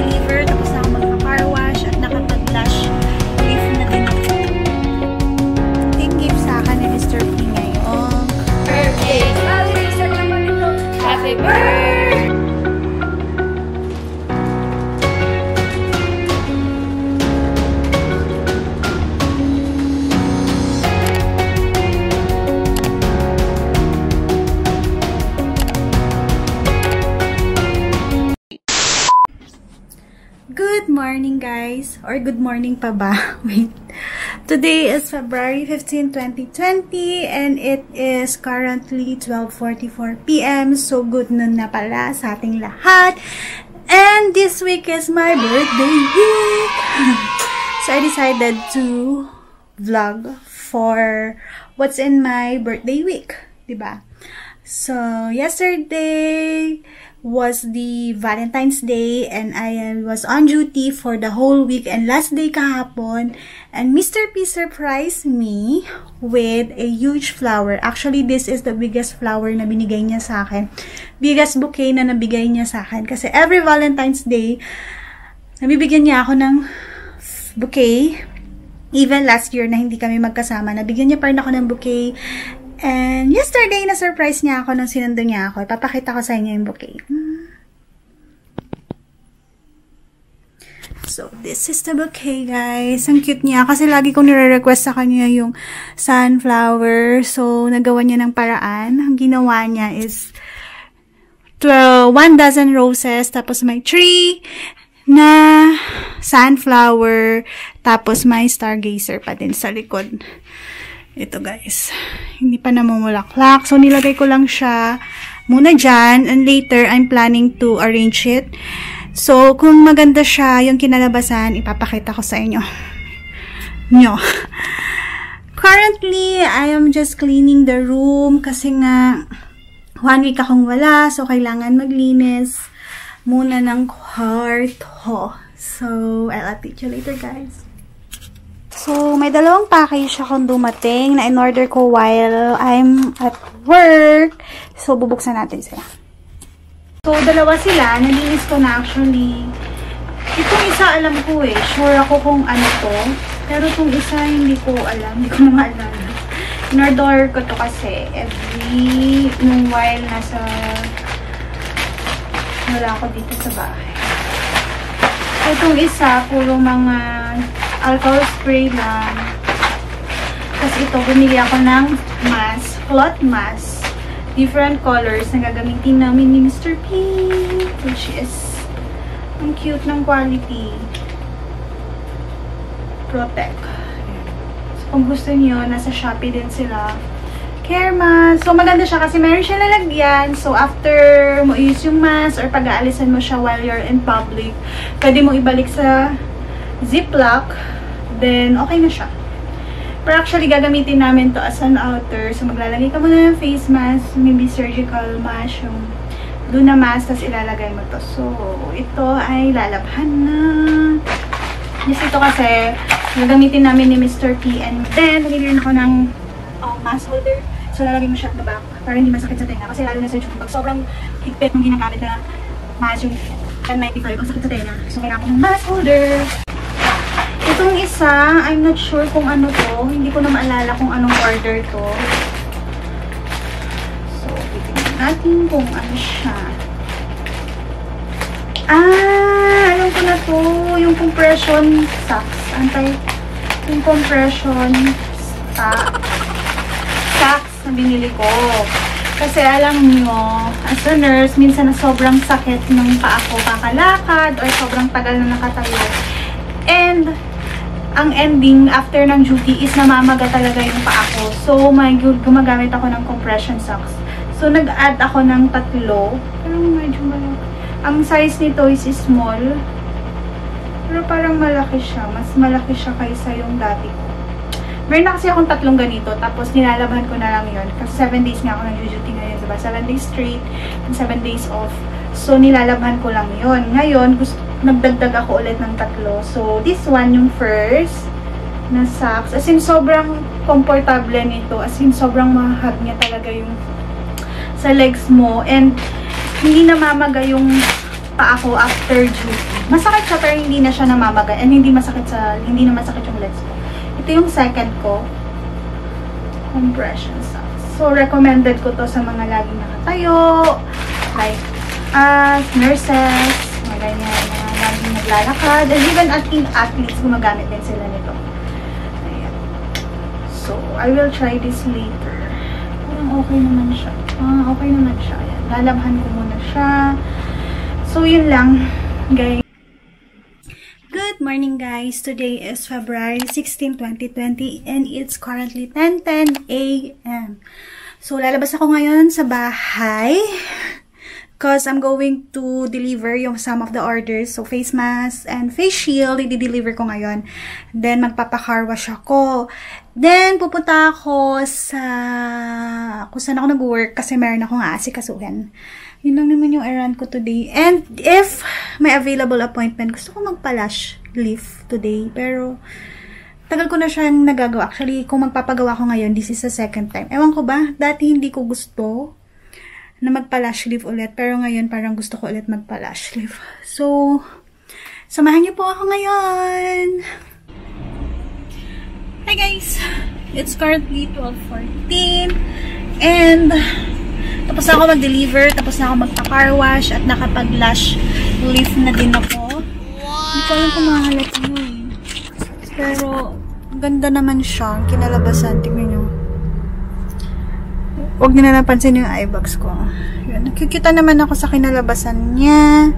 believe guys. Or good morning pa ba? Wait. Today is February 15, 2020 and it is currently 12.44 p.m. So good nun na pala sa ating lahat. And this week is my birthday week. so I decided to vlog for what's in my birthday week. Diba? So yesterday, was the Valentine's Day and I was on duty for the whole week and last day kahapon and Mr. P surprised me with a huge flower. Actually, this is the biggest flower na binigay niya sa akin. Biggest bouquet na nabigay niya sa akin. Kasi every Valentine's Day, nabibigyan niya ako ng bouquet. Even last year na hindi kami magkasama, nabigyan niya pa rin ako ng bouquet And yesterday, na-surprise niya ako nung sinundo niya ako. Ipapakita ko sa inyo yung bouquet. So, this is the bouquet, guys. Ang cute niya. Kasi lagi kong nire-request sa kanya yung sunflower. So, nagawa niya ng paraan. Ang ginawa niya is 12, one dozen roses. Tapos may tree na sunflower. Tapos may stargazer pa din sa likod. Ito guys. Hindi pa namumulaklak. So, nilagay ko lang siya muna dyan. And later, I'm planning to arrange it. So, kung maganda siya, yung kinalabasan, ipapakita ko sa inyo. Nyo. Currently, I am just cleaning the room kasi nga one week akong wala. So, kailangan maglinis muna ng kwarto. So, I'll update you later guys. So, may dalawang package akong dumating na in-order ko while I'm at work. So, bubuksan natin sila. So, dalawa sila. Nalinis ko na actually. Itong isa alam ko eh. Sure ako kung ano to. Pero itong isa hindi ko alam. Hindi ko na maalala. In-order ko to kasi every nung while nasa wala ako dito sa bahay. So, itong isa, puro mga alcohol spray lang. Tapos ito, bumili ako ng mask, cloth mask. Different colors na gagamitin namin ni Mr. P. Which is, ang cute ng quality. Protect. So, kung gusto niyo, nasa Shopee din sila. Care mask. So, maganda siya kasi meron siya lalagyan. So, after mo use yung mask or pag-aalisan mo siya while you're in public, pwede mo ibalik sa ziplock, then okay na siya. Pero actually, gagamitin namin to as an outer. So, maglalagay ka muna ng face mask, maybe surgical mask, yung Luna mask, tapos ilalagay mo to. So, ito ay lalabhan na. Yes, ito kasi, gagamitin namin ni Mr. P. And then, nagigilin ako ng uh, mask holder. So, lalagay mo siya at the back para hindi masakit sa tenga. Kasi lalo na sa YouTube, pag sobrang higpit ng ginagamit na mask yung 1095, ang sakit sa tenga. So, kailangan ko ng mask holder. Itong isa, I'm not sure kung ano to. Hindi ko na maalala kung anong order to. So, titignan natin kung ano siya. Ah, alam ko na to. Yung compression socks. Antay, yung compression socks. Socks na binili ko. Kasi alam nyo, as a nurse, minsan na sobrang sakit ng paa ko kakalakad or sobrang tagal na nakatayo. And, ang ending after ng duty is namamaga talaga yung paa ko. So, may gumagamit ako ng compression socks. So, nag-add ako ng tatlo. Pero medyo malaki. Ang size nito is small. Pero parang malaki siya. Mas malaki siya kaysa yung dati ko. Meron na kasi akong tatlong ganito. Tapos, nilalaban ko na lang yon Kasi 7 days nga ako nag-duty ngayon. Diba? 7 days straight and 7 days off. So, nilalabhan ko lang yon Ngayon, gusto nagdagdag ako ulit ng tatlo. So, this one yung first na socks. As in, sobrang komportable nito. As in, sobrang mahag niya talaga yung sa legs mo. And, hindi namamaga yung paa ko after duty. Masakit siya, pero hindi na siya namamaga. And, hindi masakit sa, hindi na masakit yung legs ko. Ito yung second ko. Compression socks. So, recommended ko to sa mga laging nakatayo. Like, as nurses, mga ganyan laging naglalakad. And even ating athletes, gumagamit din sila nito. Ayan. So, I will try this later. Parang okay naman siya. Ah, okay naman siya. Ayan. Lalabhan ko muna siya. So, yun lang, guys. Good morning guys. Today is February 16, 2020 and it's currently 10.10 a.m. So lalabas ako ngayon sa bahay because I'm going to deliver yung some of the orders. So face mask and face shield, i-deliver ko ngayon. Then magpapa-car wash ako. Then pupunta ako sa kung saan ako nag-work kasi meron akong aasikasuhin. Yun lang naman yung errand ko today. And if may available appointment, gusto ko magpa-lash lift today. Pero, tagal ko na siyang nagagawa. Actually, kung magpapagawa ko ngayon, this is the second time. Ewan ko ba, dati hindi ko gusto na magpa-lash lift ulit. Pero ngayon, parang gusto ko ulit magpa-lash lift. So, samahan niyo po ako ngayon! Hi guys! It's currently 12.14 and tapos na ako mag-deliver, tapos na ako magpa-car wash, at nakapag-lash lift na din ako. Wow! Hindi ko alam kung mahalat eh. Pero, ganda naman siya. Kinalabasan. Tingnan nyo. Huwag na napansin yung eye bags ko. Yun. Nakikita naman ako sa kinalabasan niya.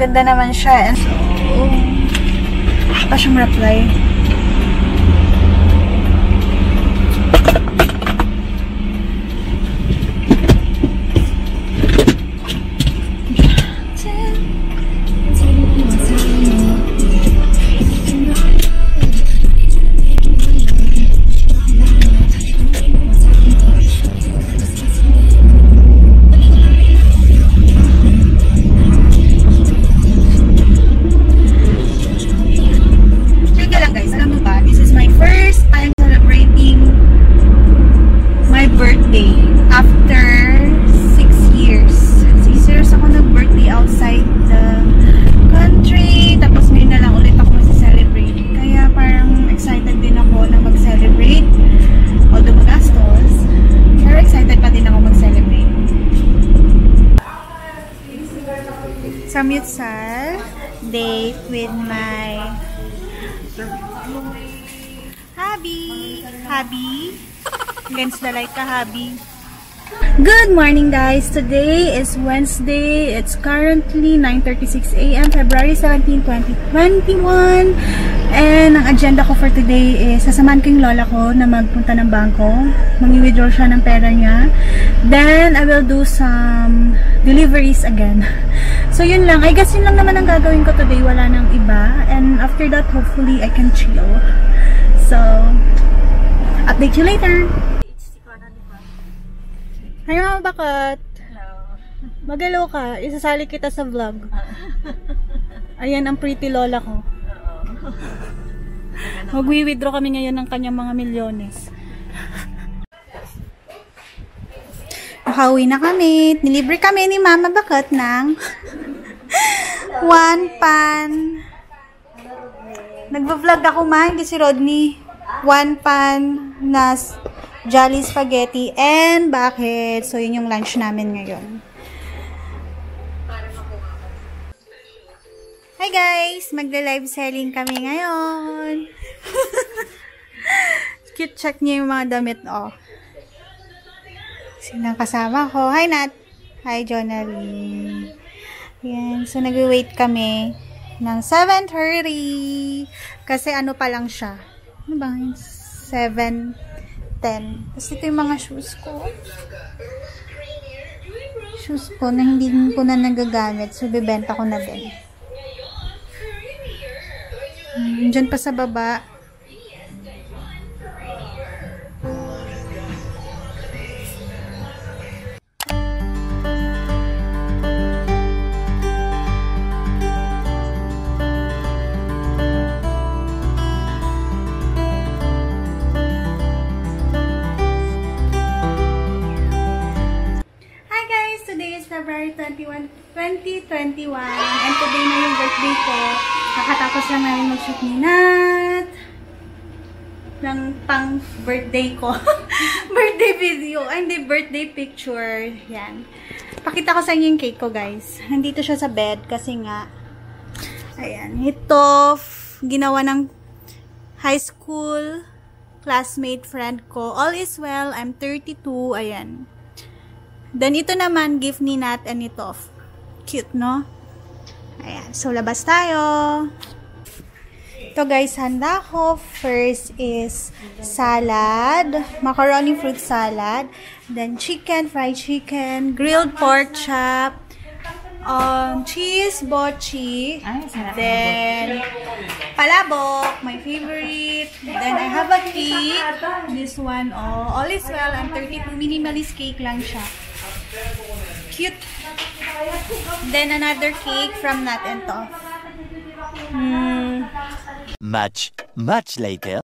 Ganda naman siya. And so, pa siyang reply. Date with my hubby. Hubby. Against the light ka, hubby. Good morning guys! Today is Wednesday. It's currently 9.36 a.m. February 17, 2021. And ang agenda ko for today is sasamahan ko yung lola ko na magpunta ng bangko. Mag-withdraw siya ng pera niya. Then, I will do some deliveries again. So, yun lang. I guess yun lang naman ang gagawin ko today. Wala nang iba. And after that, hopefully, I can chill. So, update you later. Hi, Mama Bakot. Hello. Magalo ka. Isasali kita sa vlog. Ayan ang pretty lola ko. Magwi-withdraw kami ngayon ng kanyang mga milyones. Nakauwi na kami. Nilibre kami ni Mama Bakot ng one pan. Nagva-vlog ako ma, hindi si Rodney. One pan na Jolly Spaghetti and bakit? So, yun yung lunch namin ngayon. Hi guys! Magla-live selling kami ngayon. Cute check niya yung mga damit, oh. Sinang kasama ko. Hi, Nat! Hi, Jonali. Yan. So, nag-wait kami ng 7.30. Kasi ano pa lang siya. Ano ba? 7 10. Tapos ito yung mga shoes ko. Shoes ko na hindi ko na nagagamit. So, bibenta ko na din. Hmm, dyan pa sa baba. 2021. And today na yung birthday ko. Kakatapos lang namin mag-shoot ni Nat. Ng pang birthday ko. birthday video. Ay, hindi, birthday picture. Yan. Pakita ko sa inyo yung cake ko, guys. Nandito siya sa bed kasi nga, ayan. Ito, ginawa ng high school classmate friend ko. All is well. I'm 32. Ayan. Then, ito naman, gift ni Nat and ito. Cute, no? Ayan. So, labas tayo. Ito guys, handa ko. First is salad, macaroni fruit salad, then chicken, fried chicken, grilled pork chop, um, cheese bochi, then palabok, my favorite. Then I have a cake. This one, oh, all is well. I'm 32 minimalist cake lang siya. Cute. Then another cake from Nut and Toff. Hmm. Much, much later.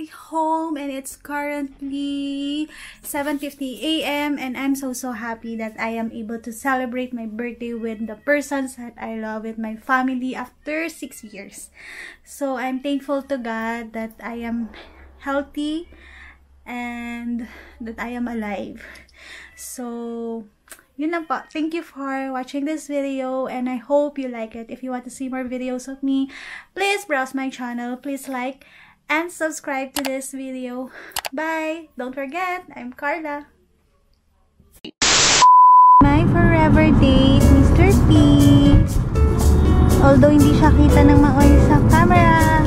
Finally home and it's currently 7.50 a.m. and I'm so so happy that I am able to celebrate my birthday with the persons that I love with my family after 6 years. So I'm thankful to God that I am healthy and that I am alive. So yun lang po. Thank you for watching this video and I hope you like it. If you want to see more videos of me, please browse my channel. Please like and subscribe to this video. Bye! Don't forget, I'm Carla. My forever date, Mr. P. Although hindi siya kita ng maoy sa camera,